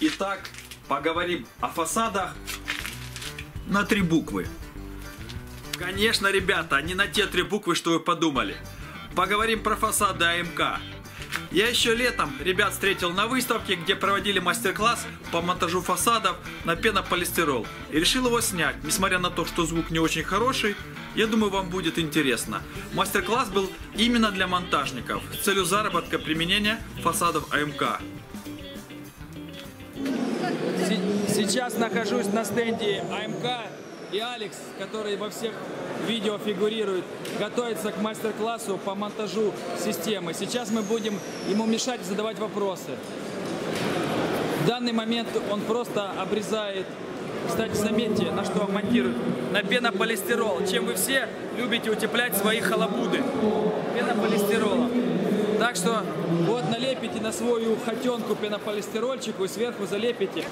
Итак, поговорим о фасадах на три буквы. Конечно, ребята, не на те три буквы, что вы подумали. Поговорим про фасады АМК. Я еще летом ребят встретил на выставке, где проводили мастер-класс по монтажу фасадов на пенополистирол. И решил его снять, несмотря на то, что звук не очень хороший. Я думаю, вам будет интересно. Мастер-класс был именно для монтажников с целью заработка применения фасадов АМК. Сейчас нахожусь на стенде АМК и Алекс, который во всех видео фигурирует, готовится к мастер-классу по монтажу системы. Сейчас мы будем ему мешать задавать вопросы. В данный момент он просто обрезает кстати, заметьте, на что монтируют. На пенополистирол. Чем вы все любите утеплять свои халабуды. Пенополистиролом. Так что вот налепите на свою хотенку пенополистирольчику и сверху залепите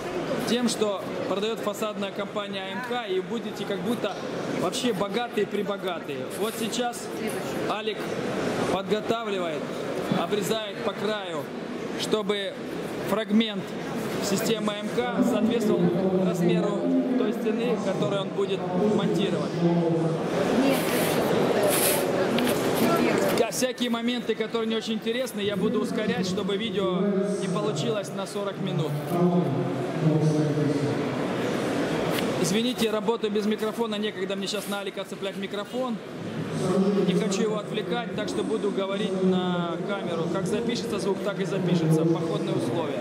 тем, что продает фасадная компания АМК, и будете как будто вообще богатые-прибогатые. Вот сейчас Алик подготавливает, обрезает по краю, чтобы фрагмент системы АМК соответствовал размеру той стены, которую он будет монтировать. Всякие моменты, которые не очень интересны, я буду ускорять, чтобы видео не получилось на 40 минут. Извините, работаю без микрофона, некогда мне сейчас на Алика цеплять микрофон. Не хочу его отвлекать, так что буду говорить на камеру. Как запишется звук, так и запишется. Походные условия.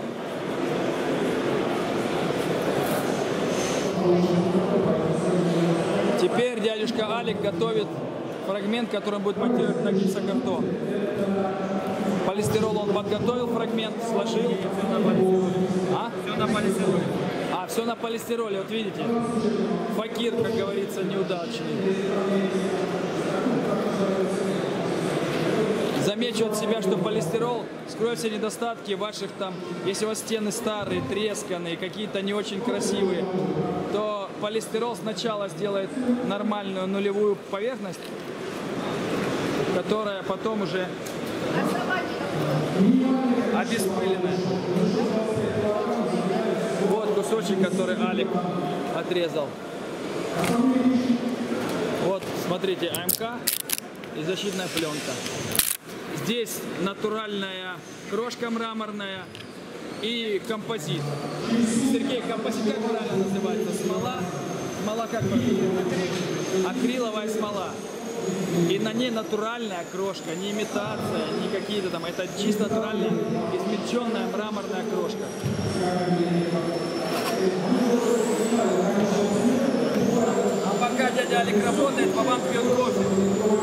Теперь дядюшка Алик готовит фрагмент, который он будет монтировать на гипсокартон. Полистирол он подготовил фрагмент, сложил. А? Все на полистироле. А, все на полистироле, вот видите. Факир, как говорится, неудачный. Замечу от себя, что полистирол скроет все недостатки ваших там, если у вас стены старые, тресканные, какие-то не очень красивые, то полистирол сначала сделает нормальную нулевую поверхность, которая потом уже обеспыленная. Вот кусочек, который Алик отрезал. Вот, смотрите, АМК и защитная пленка. Здесь натуральная крошка мраморная и композит. Сергей, композит как правильно называется? Смола? Смола как? Акриловая смола. И на ней натуральная крошка, не имитация, не какие-то там. Это чисто натуральная, измельченная мраморная крошка. А пока дядя Алик работает, вам пьет кофе.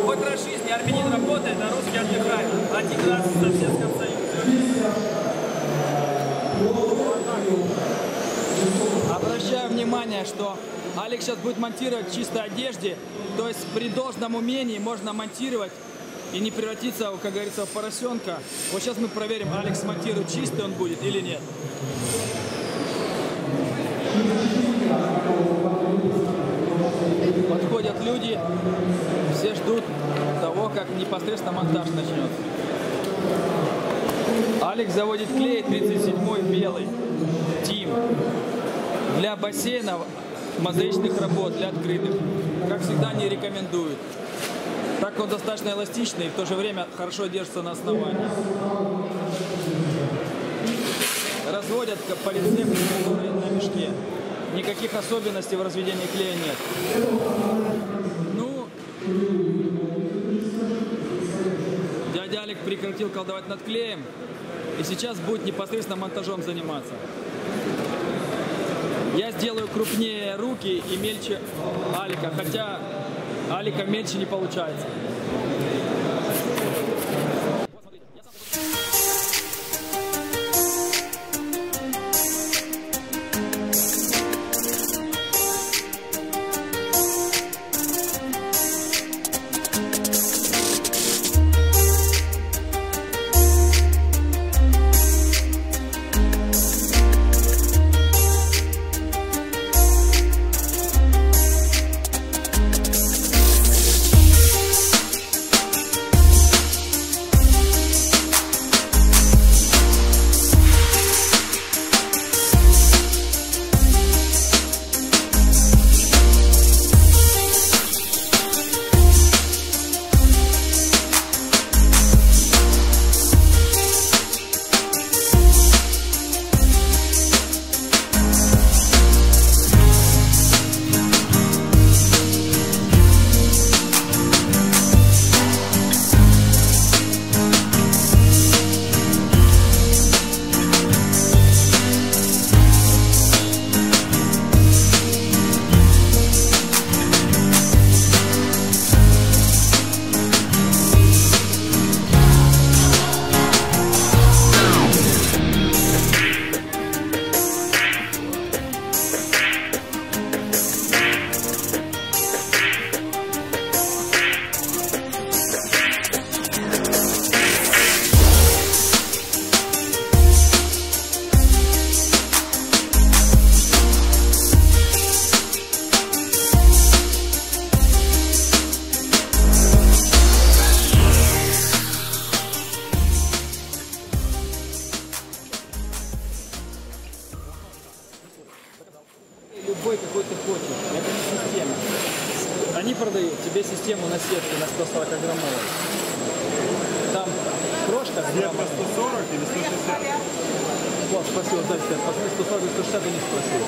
Хоть раз в жизни армянин работает, а русский отдыхает. Один раз в Советском Союзе. Обращаю внимание, что Алик сейчас будет монтировать в чистой одежде, то есть при должном умении можно монтировать и не превратиться, как говорится, в поросенка. Вот сейчас мы проверим, Алекс монтирует чистый он будет или нет. Подходят люди, все ждут того, как непосредственно монтаж начнется. Алекс заводит клей 37 белый, Тим. Для бассейнов, мозаичных работ, для открытых. Как всегда, не рекомендуют. Так он достаточно эластичный и в то же время хорошо держится на основании. Разводят по на мешке. Никаких особенностей в разведении клея нет. Ну, дядя Алик прекратил колдовать над клеем и сейчас будет непосредственно монтажом заниматься. Я сделаю крупнее руки и мельче Алика, хотя Алика мельче не получается. Такой, какой ты хочешь. Это не система. Они продают тебе систему на сетке на 140 граммовой. Там крошка Сетка граммом. 140 или 160? Вот, спросил, дальше, посмотри, 140 и 160 не спросил.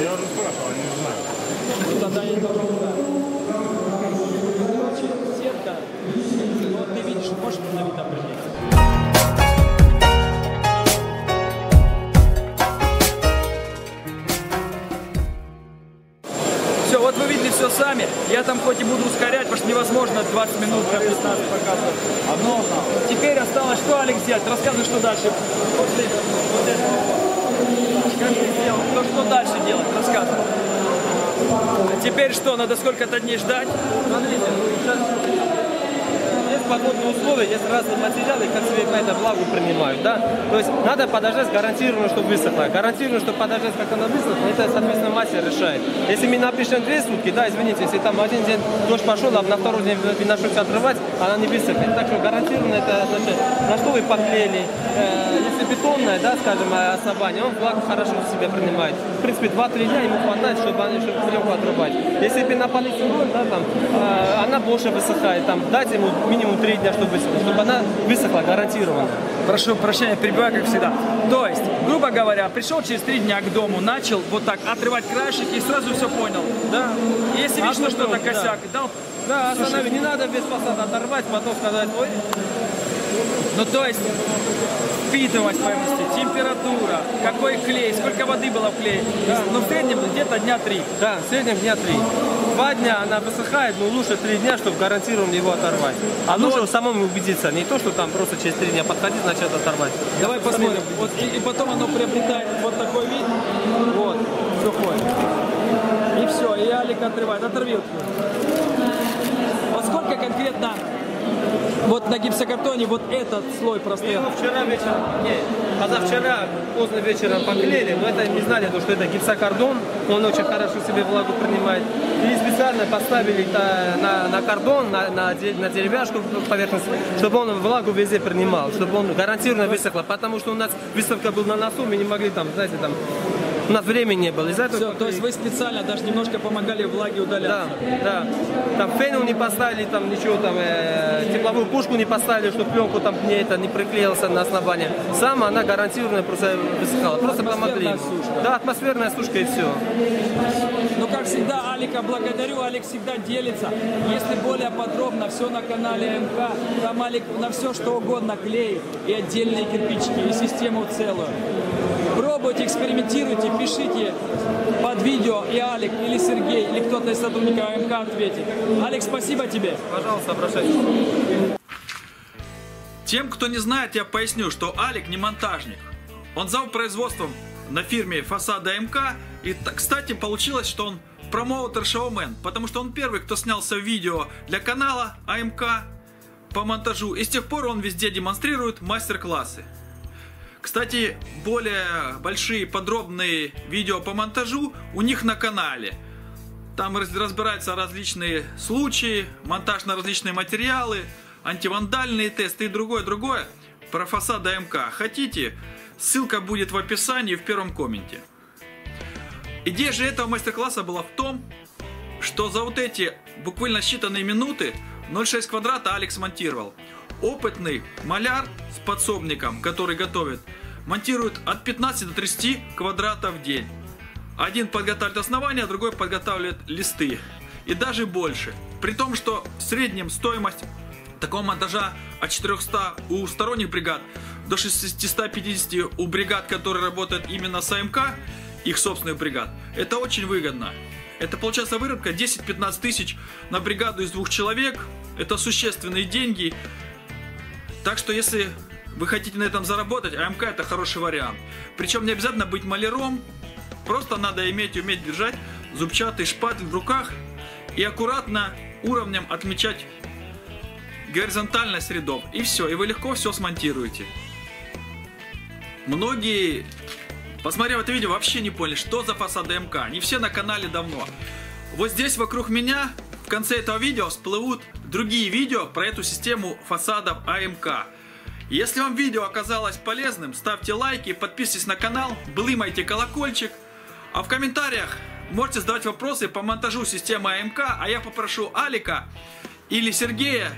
Я уже спрашивал, не знаю. Ну, тогда я не знаю. Делать? Рассказывай, что дальше. После этого. Как? То, что дальше делать? Рассказывай. А теперь что, надо сколько-то дней ждать? Смотрите, сейчас есть погодные условия, есть разные материалы, как себе это влагу принимают, да? То есть надо подождать гарантированно, чтобы высохло. Гарантированно, чтобы подождать, как она высохла, это, соответственно, мастер решает. Если мы напишем две сутки, да, извините, если там один день дождь пошел, а на второй день начнете отрывать, она не высохнет. Так что гарантированно это значит, на что вы подклеили. Э, если бетонное, да, скажем, основание, он влагу хорошо в себя принимает. В принципе, 2-3 дня ему хватает, чтобы, чтобы стрелку отрубать. Если пенополит да, там, э, она больше высыхает, там, дать ему минимум 3 дня, чтобы чтобы она высохла гарантированно. Прошу прощения, перебиваю, как всегда. То есть, грубо говоря, пришел через три дня к дому, начал вот так отрывать краешек и сразу все понял. Да. Если видишь, что что-то дозу, да. косяк, дал. Да, останови, не надо без посада оторвать, потом сказать, ой, Ну, то есть, впитываемость поверхности, температура, какой клей, сколько воды было в клее. Ну, в среднем где-то дня три. да, в среднем дня 3. Два дня она высыхает, но лучше три дня, чтобы гарантированно его оторвать. А Ну лучше вот- самому убедиться, не то, что там просто через три дня подходить, начать оторвать. Давай посмотрим. Вот, и, и потом оно приобретает вот такой вид. Вот, сухой. И все, и Алик отрывает. Оторви. вот. Вот сколько конкретно вот на гипсокартоне вот этот слой простоял? его вчера вечером, не, позавчера поздно вечером поклеили, но это не знали, то, что это гипсокордон, он очень хорошо себе влагу принимает. И специально поставили это на, на кордон, на, на, на деревяшку поверхность, чтобы он влагу везде принимал, чтобы он гарантированно высохло, потому что у нас выставка была на носу, мы не могли там, знаете, там, у нас времени не было. Из-за этого Все, то есть вы специально даже немножко помогали влаге да, удаляться. да. Там фенил не поставили, там ничего, там э, тепловую пушку не поставили, чтобы пленку там к ней это не приклеился на основании. Сама она гарантированно просто высыхала. Просто помогли. Сушка. Да, атмосферная сушка и все. Ну, как всегда, Алика благодарю. Алик всегда делится. Если более подробно, все на канале МК. Там Алик на все, что угодно, клей и отдельные кирпичики, и систему целую. Пробуйте, экспериментируйте, пишите под видео, и Алик, или Сергей, или кто-то из сотрудников МК ответит. Алик, спасибо тебе. Пожалуйста, обращайтесь. Тем, кто не знает, я поясню, что Алик не монтажник. Он зал производством на фирме Фасада МК. И, кстати, получилось, что он промоутер шоумен, потому что он первый, кто снялся в видео для канала АМК по монтажу. И с тех пор он везде демонстрирует мастер-классы. Кстати, более большие подробные видео по монтажу у них на канале. Там раз- разбираются различные случаи, монтаж на различные материалы, антивандальные тесты и другое, другое про фасады МК. Хотите? Ссылка будет в описании в первом комменте. Идея же этого мастер-класса была в том, что за вот эти буквально считанные минуты 0,6 квадрата Алекс монтировал. Опытный маляр с подсобником, который готовит, монтирует от 15 до 30 квадратов в день. Один подготавливает основание, другой подготавливает листы. И даже больше. При том, что в среднем стоимость такого монтажа от 400 у сторонних бригад до 650 у бригад, которые работают именно с АМК, их собственных бригад, это очень выгодно. Это получается вырубка 10-15 тысяч на бригаду из двух человек. Это существенные деньги. Так что если вы хотите на этом заработать, АМК это хороший вариант. Причем не обязательно быть маляром. Просто надо иметь, уметь держать зубчатый шпатель в руках и аккуратно уровнем отмечать горизонтальность рядов. И все, и вы легко все смонтируете. Многие, посмотрев это видео, вообще не поняли, что за фасады МК. Не все на канале давно. Вот здесь вокруг меня в конце этого видео всплывут другие видео про эту систему фасадов АМК. Если вам видео оказалось полезным, ставьте лайки, подписывайтесь на канал, блымайте колокольчик. А в комментариях можете задавать вопросы по монтажу системы АМК, а я попрошу Алика или Сергея,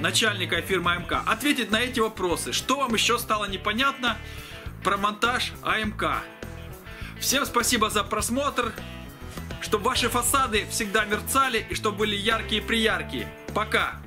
начальника фирмы АМК, ответить на эти вопросы. Что вам еще стало непонятно про монтаж АМК? Всем спасибо за просмотр. Чтобы ваши фасады всегда мерцали и чтобы были яркие-прияркие. Пока!